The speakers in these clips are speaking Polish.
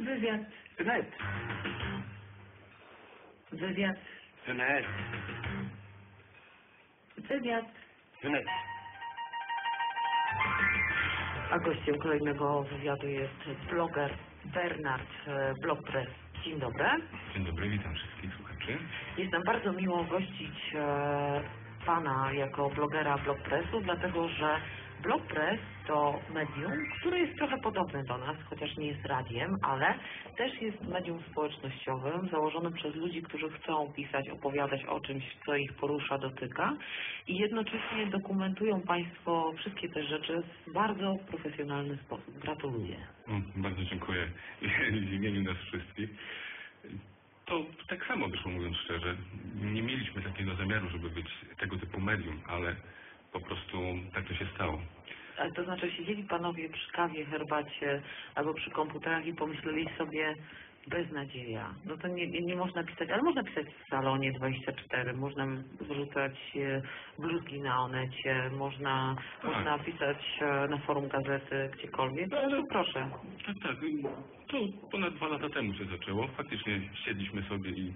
Wywiad. Wnet. Wywiad. Wnet. Wywiad. Wnet. A gościem kolejnego wywiadu jest bloger Bernard e, Blogpress. Dzień dobry. Dzień dobry, witam wszystkich słuchaczy. Jest nam bardzo miło gościć e, Pana jako blogera Blogpressu, dlatego że Blogpress to medium, które jest trochę podobne do nas, chociaż nie jest radiem, ale też jest medium społecznościowym, założonym przez ludzi, którzy chcą pisać, opowiadać o czymś, co ich porusza, dotyka i jednocześnie dokumentują Państwo wszystkie te rzeczy w bardzo profesjonalny sposób. Gratuluję. Bardzo dziękuję w imieniu nas wszystkich. To tak samo wyszło, mówiąc szczerze. Nie mieliśmy takiego zamiaru, żeby być tego typu medium, ale po prostu tak to się stało. Ale to znaczy siedzieli panowie przy kawie, herbacie albo przy komputerach i pomyśleli sobie beznadzieja. No to nie, nie można pisać, ale można pisać w salonie 24, można wrzucać e, bluzki na onecie, można, Tak. można pisać e, na forum gazety, gdziekolwiek. No to proszę. Tak, tak. To ponad dwa lata temu się zaczęło. Faktycznie siedliśmy sobie i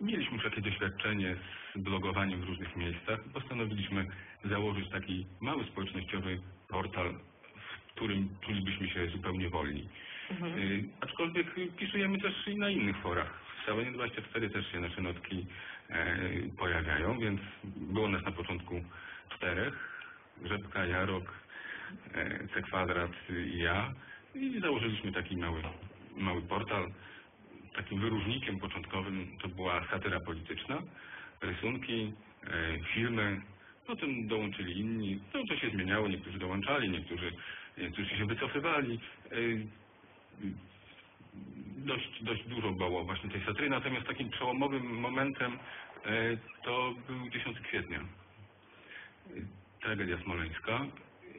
mieliśmy już jakieś doświadczenie z blogowaniem w różnych miejscach. Postanowiliśmy założyć taki mały społecznościowy portal, w którym czulibyśmy się zupełnie wolni. Mhm. Y, Aczkolwiek pisujemy też i na innych forach. W Salonie 24 też się nasze notki e, pojawiają, więc było nas na początku czterech. Rzepka, Jarok, e, C kwadrat i ja. I założyliśmy taki mały, mały portal. Takim wyróżnikiem początkowym to była satyra polityczna, rysunki, e, filmy. Potem dołączyli inni. To, co się zmieniało, niektórzy dołączali, niektórzy, niektórzy się wycofywali. E, dość, dość dużo było właśnie tej satyry, natomiast takim przełomowym momentem e, to był 10 kwietnia. Tragedia smoleńska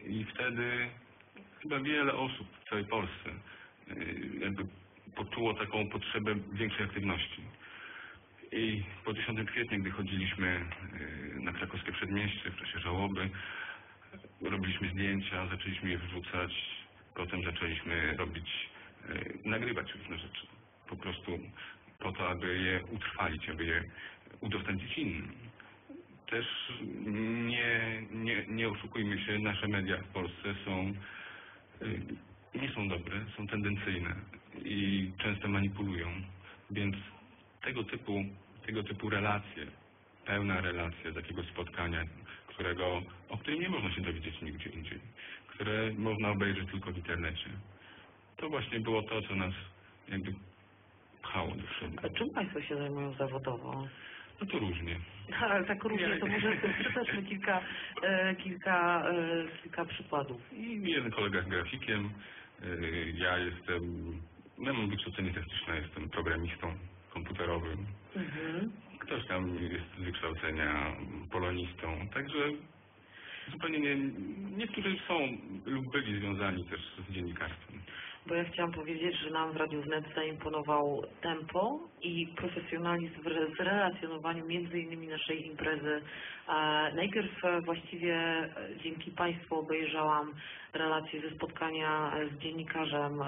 i wtedy chyba wiele osób w całej Polsce jakby poczuło taką potrzebę większej aktywności. I po 10 kwietnia, gdy chodziliśmy e, na krakowskie przedmieście w czasie żałoby, robiliśmy zdjęcia, zaczęliśmy je wrzucać, potem zaczęliśmy robić, e, nagrywać różne rzeczy. Po prostu po to, aby je utrwalić, aby je udostępnić innym. Też nie, nie, nie oszukujmy się, nasze media w Polsce są e, nie są dobre, są tendencyjne i często manipulują, więc tego typu, tego typu relacje, pełna relacja takiego spotkania, którego, o którym nie można się dowiedzieć nigdzie indziej, które można obejrzeć tylko w internecie. To właśnie było to, co nas jakby pchało do przodu. A czym Państwo się zajmują zawodowo? No to różnie. Ale tak różnie, to może przytoczmy kilka, e, kilka, e, kilka przykładów. I jeden kolega jest grafikiem, yy, ja jestem, ja mam wykształcenie techniczne, jestem programistą komputerowym. Mhm. Ktoś tam jest z wykształcenia polonistą, także zupełnie nie, niektórzy są lub byli związani też z dziennikarstwem. Bo ja chciałam powiedzieć, że nam w Radiu Wnet zaimponował tempo i profesjonalizm w re- w relacjonowaniu między innymi naszej imprezy. E, najpierw e, właściwie e, dzięki Państwu obejrzałam relację ze spotkania z dziennikarzem,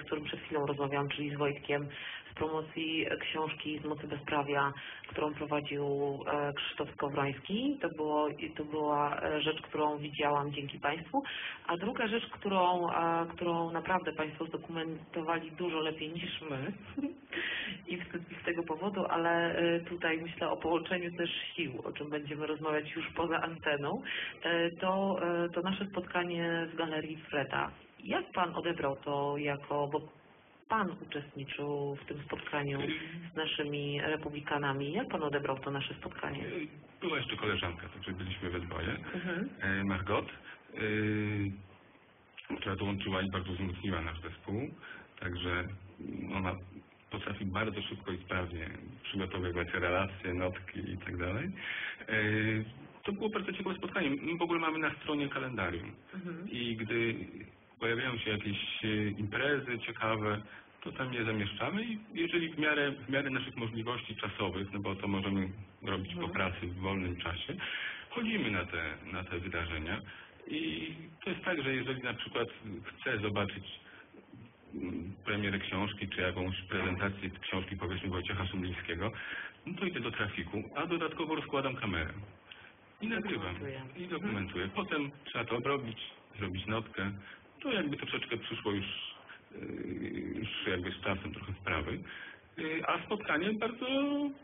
z którym przed chwilą rozmawiałam, czyli z Wojtkiem, z promocji e, książki z mocy bezprawia, którą prowadził e, Krzysztof Skowroński. To, było, to była e, rzecz, którą widziałam dzięki Państwu. A druga rzecz, którą, którą naprawdę Państwo zdokumentowali dużo lepiej niż my i mi z tego powodu, ale tutaj myślę o połączeniu też sił, o czym będziemy rozmawiać już poza anteną, to, to nasze spotkanie w Galerii Freda. Jak Pan odebrał to jako, bo Pan uczestniczył w tym spotkaniu z naszymi republikanami. Jak Pan odebrał to nasze spotkanie? Była jeszcze koleżanka, także byliśmy we dwoje. Mhm. e, Margot, e, która dołączyła i bardzo wzmocniła nasz zespół. Także ona potrafi bardzo szybko i sprawnie przygotowywać relacje, notki i tak dalej. E, To było bardzo ciekawe spotkanie. My w ogóle mamy na stronie kalendarium Mhm. i gdy pojawiają się jakieś e, imprezy ciekawe, to tam je zamieszczamy i jeżeli w miarę, w miarę naszych możliwości czasowych, no bo to możemy robić po Mhm. pracy w wolnym czasie, chodzimy na te, na te wydarzenia i to jest tak, że jeżeli na przykład chcę zobaczyć mm, premierę książki, czy jakąś prezentację książki powiedzmy Wojciecha Szumlińskiego, no to idę do trafiku, a dodatkowo rozkładam kamerę. I nagrywam. I dokumentuję. Potem trzeba to obrobić, zrobić notkę. To jakby troszeczkę przyszło już, yy, już jakby z czasem trochę wprawy. Yy, A spotkanie bardzo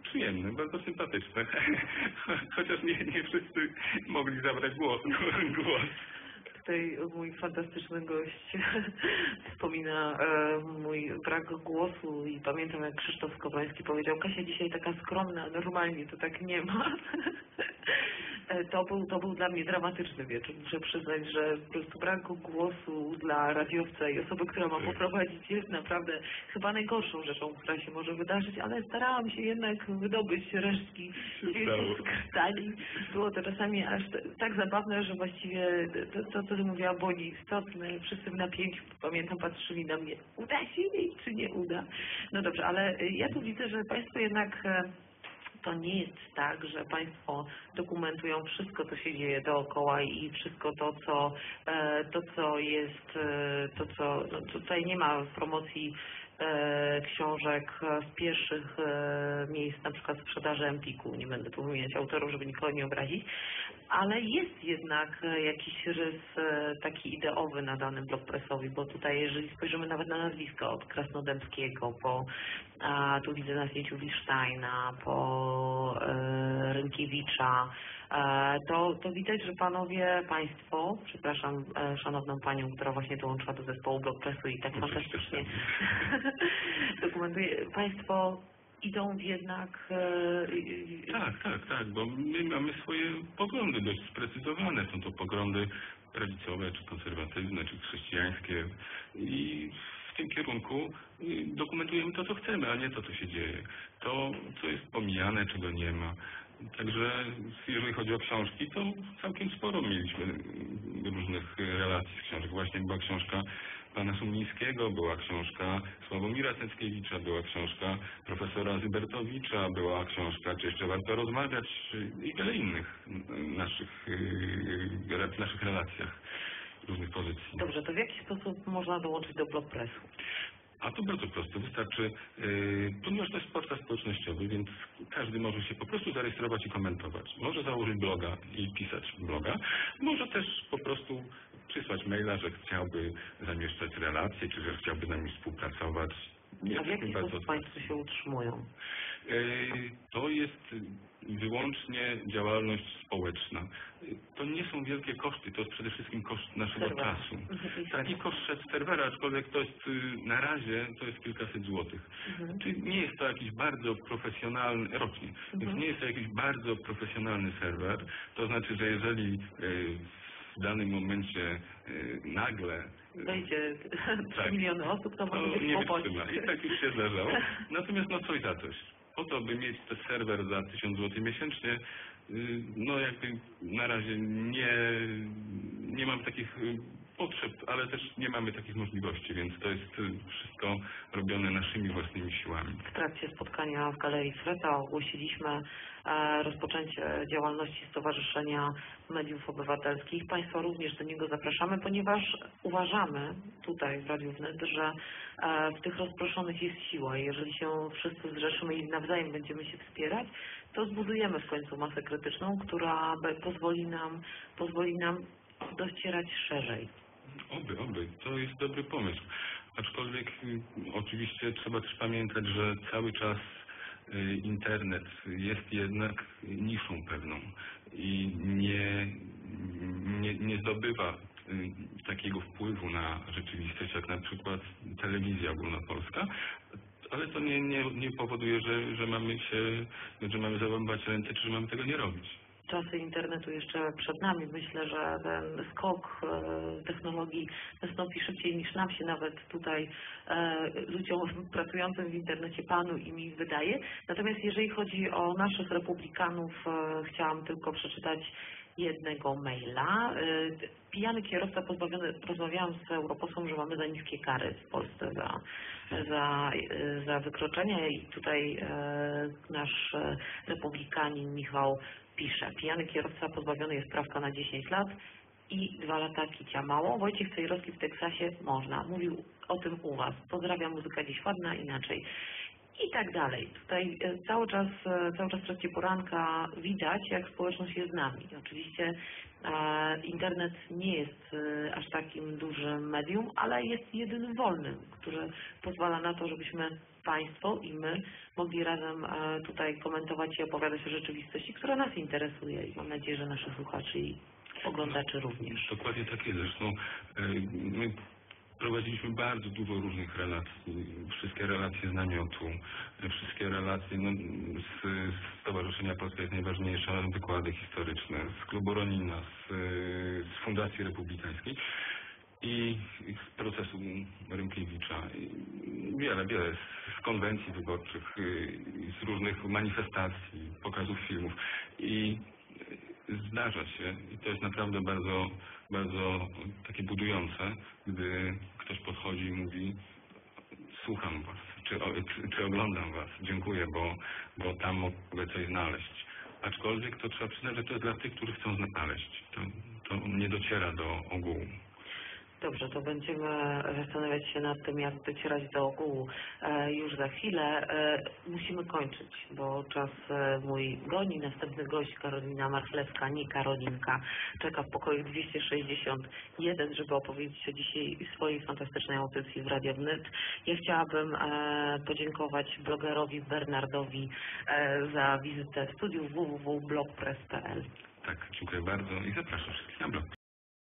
przyjemne, bardzo sympatyczne. Chociaż nie, nie wszyscy mogli zabrać głos. głos. Tutaj mój fantastyczny gość wspomina e, mój brak głosu i pamiętam jak Krzysztof Skowroński powiedział Kasia dzisiaj taka skromna, normalnie to tak nie ma. E, To był, to był dla mnie dramatyczny wieczór. Muszę przyznać, że po prostu brak głosu dla radiowca i osoby, która ma Tak. poprowadzić jest naprawdę chyba najgorszą rzeczą, która się może wydarzyć, ale starałam się jednak wydobyć resztki z krtani. Było to czasami aż tak zabawne, że właściwie to, to co mówiła, było nieistotne. Wszyscy w napięciu, pamiętam, patrzyli na mnie, uda się jej, czy nie uda. No dobrze, ale ja tu widzę, że Państwo jednak e, to nie jest tak, że Państwo dokumentują wszystko, co się dzieje dookoła i wszystko to, co, e, to, co jest, e, to, co, no tutaj nie ma promocji książek e, z pierwszych e, miejsc, na przykład sprzedaży Empiku, nie będę tu wymieniać autorów, żeby nikogo nie obrazić, ale jest jednak e, jakiś rys e, taki ideowy na danym blok prasowy, bo tutaj jeżeli spojrzymy nawet na nazwiska od Krasnodębskiego, po a, tu widzę na zdjęciu po e, Rynkiewicza, e, to, to widać, że panowie, państwo, przepraszam e, szanowną panią, która właśnie dołączyła do zespołu blok prasu i tak fantastycznie dokumentuje, państwo idą jednak e, Tak, tak, tak, bo my mamy swoje poglądy dość sprecyzowane. Są to poglądy prawicowe, czy konserwatywne, czy chrześcijańskie i w tym kierunku y, dokumentujemy to, co chcemy, a nie to, co się dzieje. To, co jest pomijane, czego nie ma. Także jeżeli chodzi o książki, to całkiem sporo mieliśmy y, różnych y, relacji z książek. Właśnie była książka pana Sumińskiego, była książka Sławomira Cęckiewicza, była książka profesora Zybertowicza, była książka Czy jeszcze warto rozmawiać y, i wiele innych y, naszych, y, re- w naszych relacjach różnych pozycji. Dobrze, to w jaki sposób można dołączyć do blog pressu? A to bardzo proste. Wystarczy, yy, ponieważ to jest portal społecznościowy, więc każdy może się po prostu zarejestrować i komentować. Może założyć bloga i pisać bloga. Może też po prostu przysłać maila, że chciałby zamieszczać relacje, czy że chciałby z nami współpracować. A w jaki sposób Państwo się utrzymują? Yy, To jest wyłącznie działalność społeczna. To nie są wielkie koszty, to jest przede wszystkim koszt naszego Serwera. czasu. Mhm, i koszt serwera, aczkolwiek to jest yy, na razie to jest kilkaset złotych. Mhm. Czyli nie jest to jakiś bardzo profesjonalny, rocznie, więc Mhm. nie jest to jakiś bardzo profesjonalny serwer. To znaczy, że jeżeli yy, w danym momencie yy, nagle Wejdzie 3 Tak. miliony osób, to to może być nie wytrzyma. I tak już się zdarzało. Natomiast no coś za coś. Po to, by mieć ten serwer za 1000 zł miesięcznie, y, no jakby na razie nie, nie mam takich y, potrzeb, ale też nie mamy takich możliwości, więc to jest y, wszystko robione naszymi własnymi siłami. W trakcie spotkania w Galerii Freta ogłosiliśmy e, rozpoczęcie działalności Stowarzyszenia Mediów Obywatelskich. Państwa również do niego zapraszamy, ponieważ uważamy tutaj w Radiu Wnet, że e, w tych rozproszonych jest siła jeżeli się wszyscy zrzeszymy i nawzajem będziemy się wspierać, to zbudujemy w końcu masę krytyczną, która pozwoli nam, pozwoli nam docierać szerzej. Oby, oby. To jest dobry pomysł. Aczkolwiek y, oczywiście trzeba też pamiętać, że cały czas y, internet jest jednak niszą pewną i nie, nie, nie zdobywa y, takiego wpływu na rzeczywistość jak na przykład telewizja ogólnopolska. Ale to nie, nie, nie powoduje, że, że mamy się, że mamy załamywać ręce, czy że mamy tego nie robić. Czasy internetu jeszcze przed nami. Myślę, że ten skok e, technologii nastąpi szybciej niż nam się nawet tutaj e, ludziom pracującym w internecie, panu i mi wydaje. Natomiast jeżeli chodzi o naszych republikanów, e, chciałam tylko przeczytać jednego maila. E, Pijany kierowca pozbawiony, rozmawiałam z europosłem, że mamy za niskie kary w Polsce za, za, e, za wykroczenia i tutaj e, nasz republikanin Michał pisze, pijany kierowca pozbawiony jest prawka na 10 lat i dwa lata kicia mało. Wojciech Cejrowski w Teksasie można. Mówił o tym u Was. Pozdrawiam, muzyka dziś ładna, inaczej. I tak dalej. Tutaj e, cały czas, e, cały czas w trakcie poranka widać, jak społeczność jest z nami. Oczywiście e, internet nie jest aż takim dużym medium, ale jest jedynym wolnym, który pozwala na to, żebyśmy Państwo i my mogli razem tutaj komentować i opowiadać o rzeczywistości, która nas interesuje i mam nadzieję, że naszych słuchaczy i oglądaczy również. Dokładnie tak jest. Zresztą my prowadziliśmy bardzo dużo różnych relacji. Wszystkie relacje z namiotu, wszystkie relacje no, z, z Stowarzyszenia Polska jest najważniejsza, wykłady historyczne, z klubu Ronina, z, z Fundacji Republikańskiej i z procesu Rymkiewicza. Wiele, wiele z konwencji wyborczych, y, z różnych manifestacji, pokazów filmów. I zdarza się, i to jest naprawdę bardzo, bardzo takie budujące, gdy ktoś podchodzi i mówi słucham was, czy, czy, czy oglądam was, dziękuję, bo, bo tam mogę coś znaleźć. Aczkolwiek to trzeba przyznać, że to jest dla tych, którzy chcą znaleźć. To, to nie dociera do ogółu. Dobrze, to będziemy zastanawiać się nad tym, jak docierać do ogółu e, już za chwilę. E, musimy kończyć, bo czas e, mój goni. Następny gość Karolina Marchlewska, nie Karolinka, czeka w pokoju 261, żeby opowiedzieć o dzisiaj swojej fantastycznej audycji w Radio Wnet. Ja chciałabym podziękować blogerowi Bernardowi za wizytę w studiu www.blogpress.pl. Tak, dziękuję bardzo i zapraszam wszystkich na blog.